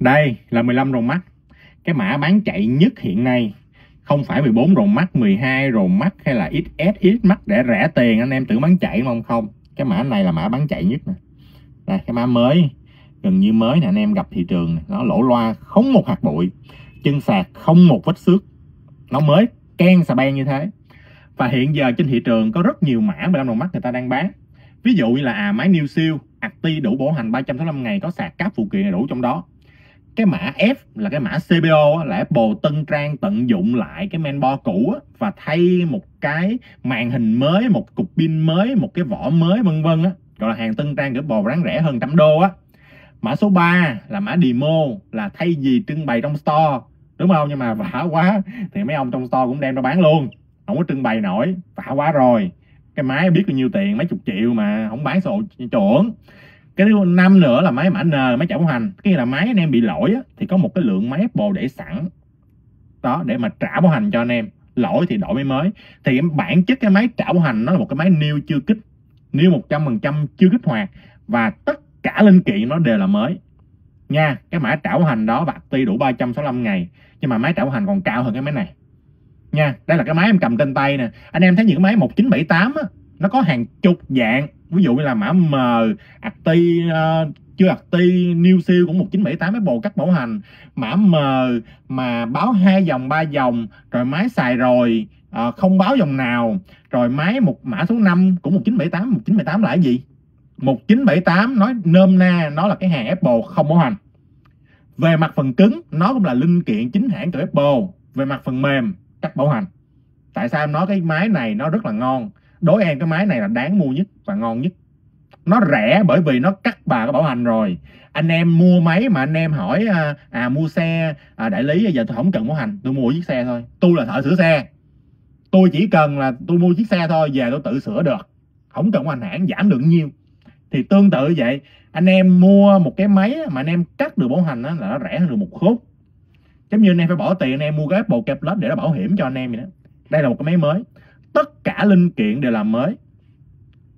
Đây là 15 rồng mắt. Cái mã bán chạy nhất hiện nay không phải 14 rồng mắt, 12 rồng mắt hay là XS, xs mắt để rẻ tiền anh em tưởng bán chạy không không. Cái mã này là mã bán chạy nhất nè. Đây cái mã mới gần như mới nè anh em gặp thị trường này. nó lỗ loa không một hạt bụi chân sạc không một vết xước nó mới ken xà beng như thế và hiện giờ trên thị trường có rất nhiều mã 15 đồng mắt người ta đang bán ví dụ như là à máy new siêu acti đủ bảo hành 365 ngày có sạc các phụ kiện đủ trong đó cái mã F là cái mã CPO là Apple tân trang tận dụng lại cái mainboard cũ và thay một cái màn hình mới, một cục pin mới, một cái vỏ mới, vân vân á. Gọi là hàng tân trang của Apple bán rẻ hơn trăm đô á. Mã số 3 là mã demo, là thay vì trưng bày trong store. Đúng không? Nhưng mà vả quá, thì mấy ông trong store cũng đem ra bán luôn. Không có trưng bày nổi, vả quá rồi. Cái máy biết bao nhiêu tiền, mấy chục triệu mà, không bán sổ chuẩn cái thứ năm nữa là máy mã N à, máy trả bảo hành. Cái là máy anh em bị lỗi á, thì có một cái lượng máy Apple để sẵn. Đó để mà trả bảo hành cho anh em. Lỗi thì đổi máy mới. Thì bản chất cái máy trả bảo hành nó là một cái máy new chưa kích new một trăm phần trăm chưa kích hoạt và tất cả linh kiện nó đều là mới. Nha cái mã trả bảo hành đó bạc ti đủ 365 ngày nhưng mà máy trả bảo hành còn cao hơn cái máy này. Nha đây là cái máy em cầm trên tay nè. Anh em thấy những cái máy 1978 á nó có hàng chục dạng. Ví dụ như là mã M Acti uh, chưa Acti New Seal cũng 1978 Apple cắt bảo hành. Mã M mà báo hai dòng ba dòng rồi máy xài rồi uh, không báo dòng nào. Rồi máy một mã số 5 cũng 1978 1978 là cái gì? 1978 nói nôm na nó là cái hàng Apple không bảo hành. Về mặt phần cứng nó cũng là linh kiện chính hãng từ Apple. Về mặt phần mềm cắt bảo hành. Tại sao em nói cái máy này nó rất là ngon? Đối em cái máy này là đáng mua nhất và ngon nhất. Nó rẻ bởi vì nó cắt bà cái bảo hành rồi. Anh em mua máy mà anh em hỏi à, à mua xe à, đại lý à, giờ tôi không cần bảo hành tôi mua chiếc xe thôi. Tôi là thợ sửa xe. Tôi chỉ cần là tôi mua chiếc xe thôi về tôi tự sửa được. Không cần bảo hành hãng giảm được nhiêu. Thì tương tự vậy anh em mua một cái máy mà anh em cắt được bảo hành đó, là nó rẻ hơn được một khúc. Giống như anh em phải bỏ tiền anh em mua cái Apple Care Plus để nó bảo hiểm cho anh em vậy đó. Đây là một cái máy mới tất cả linh kiện đều làm mới.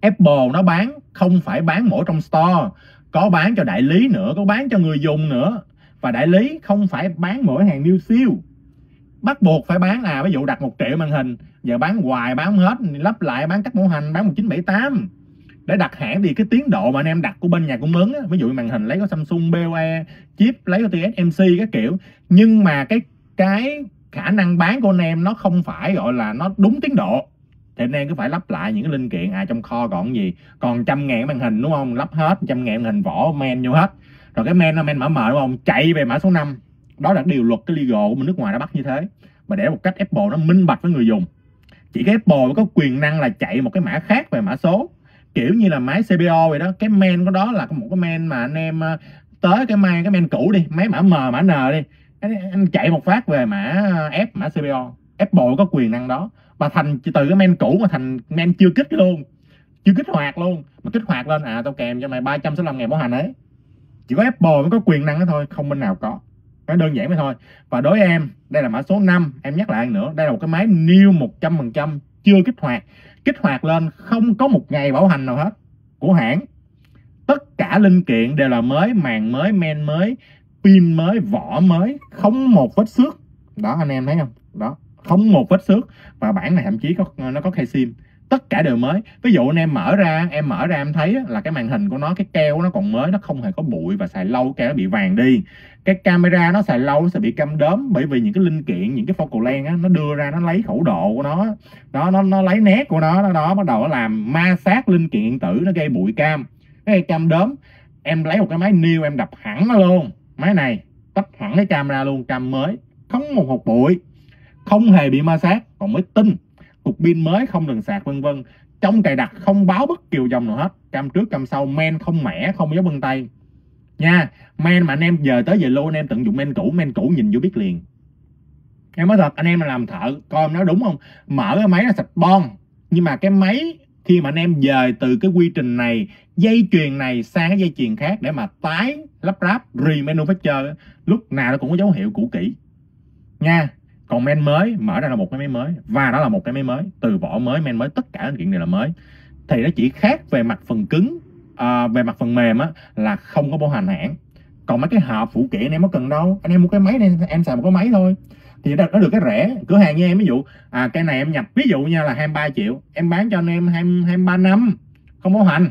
Apple nó bán không phải bán mỗi trong store. Có bán cho đại lý nữa có bán cho người dùng nữa. Và đại lý không phải bán mỗi hàng new siêu bắt buộc phải bán à ví dụ đặt một triệu màn hình giờ bán hoài bán hết lắp lại bán cắt mẫu hành bán 1978 để đặt hãng thì cái tiến độ mà anh em đặt của bên nhà cung ứng á, ví dụ màn hình lấy có Samsung BOE chip lấy có TSMC các kiểu. Nhưng mà cái cái khả năng bán của anh em nó không phải, gọi là, nó đúng tiến độ. Thì anh em cứ phải lắp lại những cái linh kiện à trong kho còn gì? Còn trăm ngàn màn hình, đúng không? Lắp hết, trăm ngàn màn hình vỏ men vô hết. Rồi cái men nó men mở mờ, đúng không? Chạy về mã số 5 đó là điều luật cái legal của mình nước ngoài nó bắt như thế. Mà để một cách Apple nó minh bạch với người dùng. Chỉ cái Apple có quyền năng là chạy một cái mã khác về mã số. Kiểu như là máy CPO vậy đó. Cái men của đó là một cái men mà anh em ờ, tới cái men cái men cũ đi. Máy mã M, mã N đi anh chạy một phát về mã ờ, F mã CPO Apple có quyền năng đó. Mà thành từ cái men cũ mà thành men chưa kích luôn. Chưa kích hoạt luôn. Mà kích hoạt lên à tao kèm cho mày 365 ngày bảo hành ấy. Chỉ có Apple mới có quyền năng đó thôi, không bên nào có. Nó đơn giản vậy thôi. Và đối với em, đây là mã số 5 em nhắc lại nữa, đây là một cái máy new 100% chưa kích hoạt. Kích hoạt lên, không có một ngày bảo hành nào hết. Của hãng. Tất cả linh kiện đều là mới, màn mới, men mới pin mới, vỏ mới, không một vết xước. Đó, anh em thấy không? Đó, không một vết xước. Và bản này thậm chí có, nó có khay sim. Tất cả đều mới. Ví dụ anh em mở ra, em mở ra em thấy là cái màn hình của nó, cái keo nó còn mới, nó không hề có bụi và xài lâu, keo nó bị vàng đi. Cái camera nó xài lâu, nó sẽ bị cam đốm bởi vì những cái linh kiện, những cái focal length á, nó đưa ra, nó lấy khẩu độ của nó đó, nó nó lấy nét của nó nó đó, bắt đầu nó làm ma sát linh kiện điện tử, nó gây bụi cam cái cam đốm. Em lấy một cái máy new, em đập hẳn nó luôn máy này, tách hẳn cái camera luôn, cam mới không một hột bụi. Không hề bị ma sát, còn mới tinh cục pin mới không đừng sạc, vân vân. Trong cài đặt không báo bất kỳ dòng nào hết. Cam trước, cam sau, men không mẻ, không dấu vân tay. Nha, men mà anh em giờ tới giờ lô anh em tận dụng men cũ men cũ nhìn vô biết liền. Em nói thật, anh em là làm thợ, coi em nói đúng không? Mở cái máy nó sạch bon nhưng mà cái máy khi mà anh em dời từ cái quy trình này dây chuyền này sang cái dây chuyền khác để mà tái lắp ráp remanufacture lúc nào nó cũng có dấu hiệu cũ kỹ. Nha còn men mới mở ra là một cái máy mới và đó là một cái máy mới từ vỏ mới men mới tất cả những chuyện này là mới. Thì nó chỉ khác về mặt phần cứng à, về mặt phần mềm á là không có bảo hành hãng. Còn mấy cái hộp phụ kiện anh em có cần đâu anh em mua cái máy này em xài một cái máy thôi thì nó, được cái rẻ. Cửa hàng như em ví dụ à cái này em nhập ví dụ nha là 23 triệu. Em bán cho anh em 20, 23 năm không bảo hành.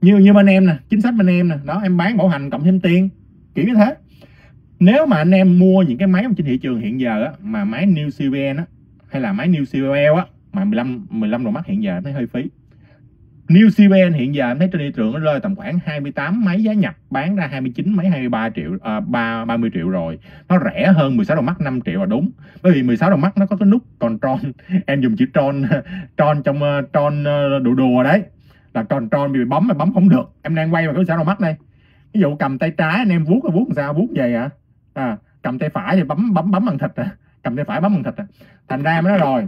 Như như bên em nè chính sách bên em nè. Đó em bán bảo hành cộng thêm tiền. Kiểu như thế. Nếu mà anh em mua những cái máy trên thị trường hiện giờ á, mà máy new CVN á, hay là máy new cvl á, mà 15 15 đồng mắt hiện giờ thấy hơi phí. New CVN hiện giờ em thấy trên thị trường nó rơi tầm khoảng 28 mấy giá nhập bán ra 29 mấy 23 triệu à, 3 30 triệu rồi. Nó rẻ hơn 16 đồng mắt 5 triệu là đúng. Bởi vì 16 đồng mắt nó có cái nút còn control em dùng chữ tròn tròn trong ờ, uh, tròn uh, ờ, đùa đùa đấy. Là tròn tròn bị bấm mà bấm không được. Em đang quay vào cái 16 đồng mắt đây ví dụ cầm tay trái anh em vuốt là vuốt làm sao vuốt vậy à, à cầm tay phải thì bấm bấm bấm bằng thịt à. Cầm tay phải bấm bằng thịt à. Thành ra em nói rồi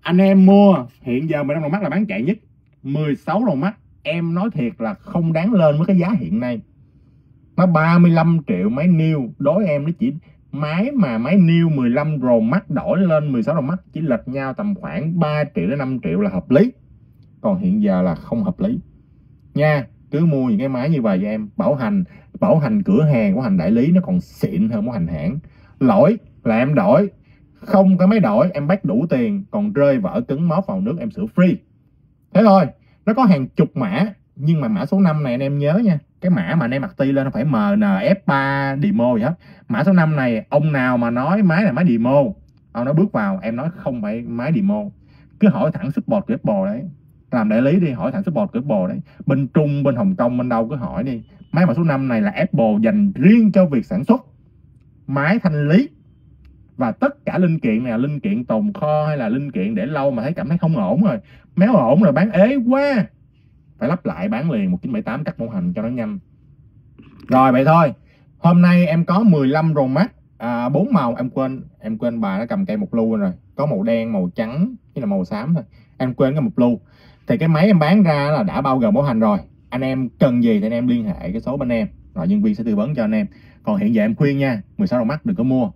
anh em mua hiện giờ 15 đồng mắt là bán chạy nhất. 16 đầu mắt, em nói thiệt là không đáng lên với cái giá hiện nay. Nó 35 triệu máy new đối em nó chỉ máy mà máy new 15 Pro mắt đổi lên 16 đầu mắt, chỉ lệch nhau tầm khoảng 3 triệu đến 5 triệu là hợp lý. Còn hiện giờ là không hợp lý. Nha, cứ mua những cái máy như vậy cho em, bảo hành bảo hành cửa hàng của hành đại lý nó còn xịn hơn của hành hãng. Lỗi là em đổi, không có máy đổi, em bắt đủ tiền, còn rơi vỡ cứng móc vào nước, em sửa free thế thôi nó có hàng chục mã, nhưng mà mã số 5 này anh em nhớ nha. Cái mã mà anh em mặc ti lên nó phải MNF3 demo gì hết. Mã số 5 này, ông nào mà nói máy là máy demo, ông nó bước vào, em nói không phải máy demo. Cứ hỏi thẳng support của Apple đấy. Làm đại lý đi, hỏi thẳng support của Apple đấy. Bên Trung, bên Hồng Kông, bên đâu cứ hỏi đi. Máy mã số 5 này là Apple dành riêng cho việc sản xuất máy thanh lý và tất cả linh kiện này là linh kiện tồn kho hay là linh kiện để lâu mà thấy cảm thấy không ổn rồi. Méo ổn rồi bán ế quá. Phải lắp lại bán liền 1978 cắt mẫu hành cho nó nhanh. Rồi vậy thôi. Hôm nay em có 15 rồng mắt à, 4 màu em quên. Em quên bà đã cầm cây một lưu rồi. Có màu đen màu trắng với là màu xám thôi. Em quên cái một lưu thì cái máy em bán ra là đã bao gồm bảo hành rồi. Anh em cần gì thì anh em liên hệ cái số bên em. Rồi nhân viên sẽ tư vấn cho anh em. Còn hiện giờ em khuyên nha 16 đồng mắt đừng có mua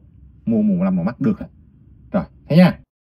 mua mùng 15 màu mắt được rồi rồi thế nha.